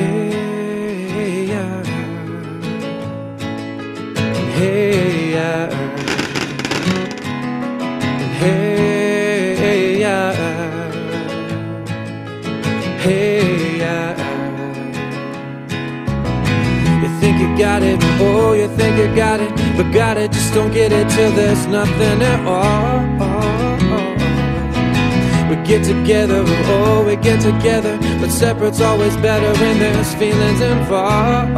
Hey, yeah. Hey, yeah. Hey, yeah. Hey, yeah. You think you got it, oh, you think you got it, but got it, just don't get it till there's nothing at all. Get together, oh, we get together, but separate's always better when there's feelings involved.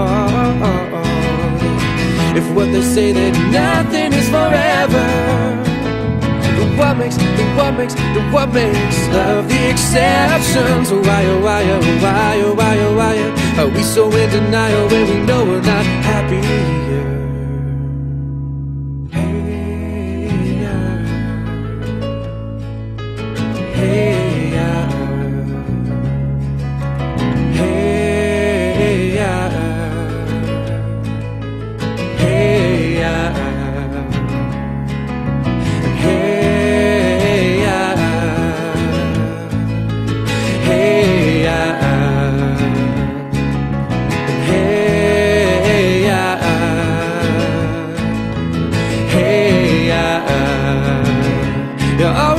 If what they say that nothing is forever, then what makes, then what makes, then what makes love the exceptions? Why, oh, why, oh, why, oh, why, oh, why, oh, are we so in denial when we know we're not Yeah.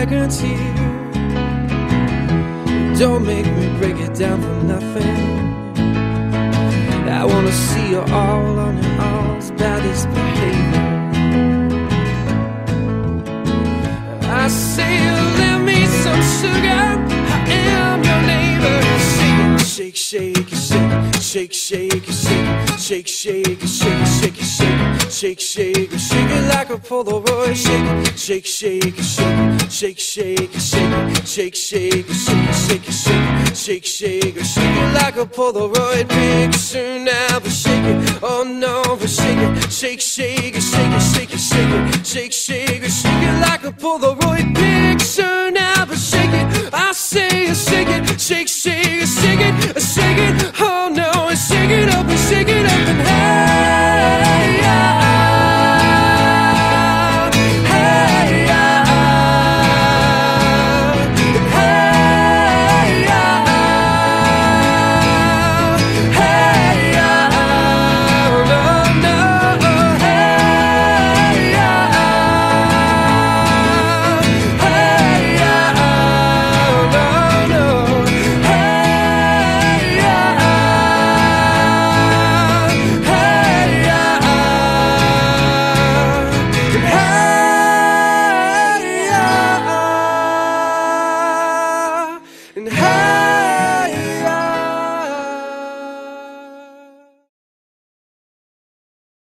Seconds here. Don't make me break it down for nothing. I wanna see you all on your all's baddest behavior. I say lend me some sugar. I am your neighbor. Shake, shake, shake, shake, shake, shake, shake, shake, shake, shake, shake, shake, shake, shake it like a Polaroid. Shake, shake, shake, shake, shake, shake, shake, shake, shake, shake, shake, shake, shake, shake, shake like a Polaroid picture now. But shake it, oh no, but shake it, shake, shake, shake it, shake it, shake it, shake, shake, shake it like a Polaroid picture now. But shake it, I say, shake it, shake, shake,